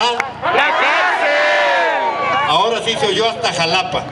¡La cárcel! Ahora sí se oyó hasta Jalapa.